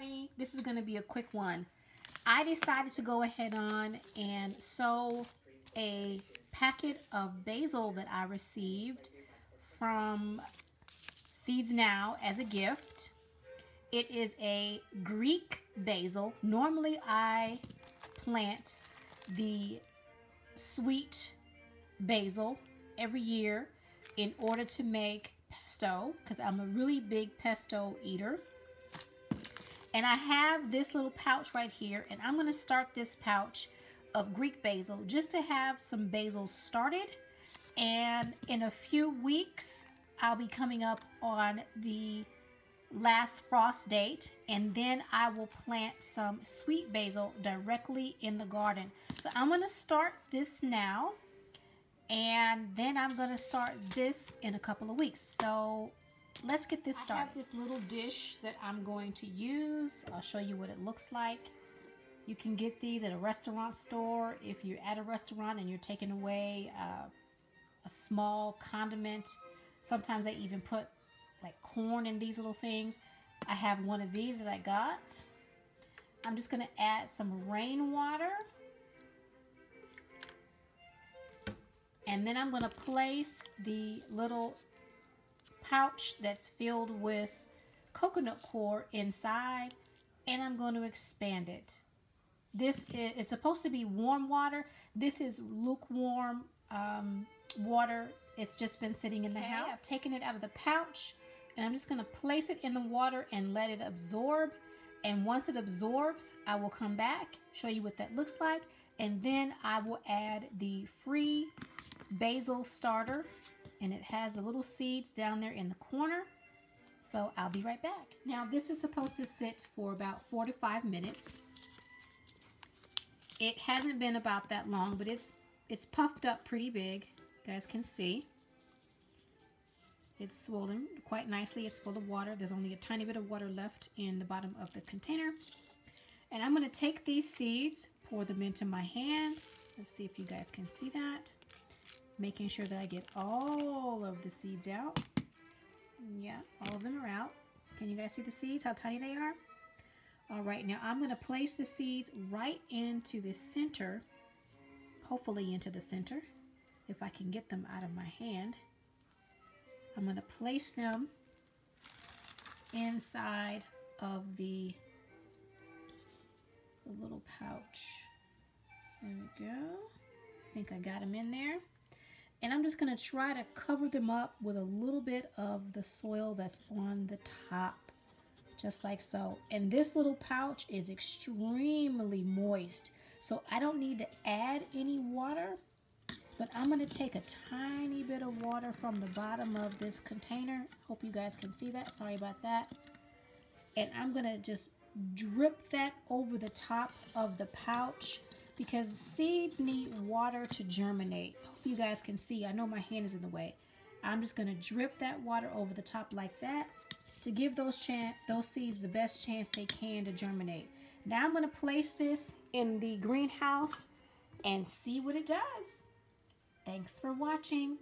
everybody. This is going to be a quick one. I decided to go ahead on and sow a packet of basil that I received from Seeds Now as a gift. It is a Greek basil. Normally I plant the sweet basil every year in order to make pesto because I'm a really big pesto eater. And I have this little pouch right here and I'm going to start this pouch of Greek basil just to have some basil started. And in a few weeks, I'll be coming up on the last frost date and then I will plant some sweet basil directly in the garden. So I'm going to start this now and then I'm going to start this in a couple of weeks. So let's get this started. I have this little dish that I'm going to use. I'll show you what it looks like. You can get these at a restaurant store if you're at a restaurant and you're taking away uh, a small condiment. Sometimes they even put like corn in these little things. I have one of these that I got. I'm just going to add some rainwater. And then I'm going to place the little pouch that's filled with coconut coir inside and I'm going to expand it. This is supposed to be warm water. This is lukewarm um, water. It's just been sitting in the okay, house. I've taken it out of the pouch and I'm just going to place it in the water and let it absorb. And once it absorbs, I will come back, show you what that looks like, and then I will add the free basil starter and it has the little seeds down there in the corner. So I'll be right back. Now this is supposed to sit for about four to five minutes. It hasn't been about that long, but it's it's puffed up pretty big. You guys can see. It's swollen quite nicely. It's full of water. There's only a tiny bit of water left in the bottom of the container. And I'm going to take these seeds, pour them into my hand. Let's see if you guys can see that making sure that I get all of the seeds out. Yeah, all of them are out. Can you guys see the seeds, how tiny they are? All right, now I'm going to place the seeds right into the center, hopefully into the center, if I can get them out of my hand. I'm going to place them inside of the, the little pouch. There we go. I think I got them in there. And I'm just going to try to cover them up with a little bit of the soil that's on the top. Just like so. And this little pouch is extremely moist. So I don't need to add any water. But I'm going to take a tiny bit of water from the bottom of this container. Hope you guys can see that. Sorry about that. And I'm going to just drip that over the top of the pouch because seeds need water to germinate Hope you guys can see. I know my hand is in the way. I'm just going to drip that water over the top like that to give those those seeds the best chance they can to germinate. Now I'm going to place this in the greenhouse and see what it does. Thanks for watching.